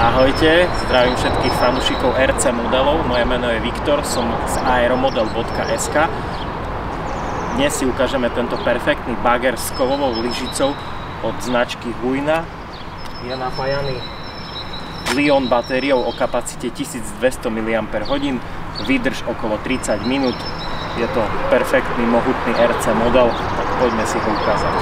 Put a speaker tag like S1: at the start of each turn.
S1: Ahojte, zdravím všetkých fanúšikov RC modelov, moje meno je Viktor, som z aeromodel.sk Dnes si ukážeme tento perfektný bager s kovovou lyžicou od značky Huina. Je napájaný Lion batériou o kapacite 1200 mAh, vydrž okolo 30 minút. Je to perfektný, mohutný RC model, tak poďme si ho ukázať.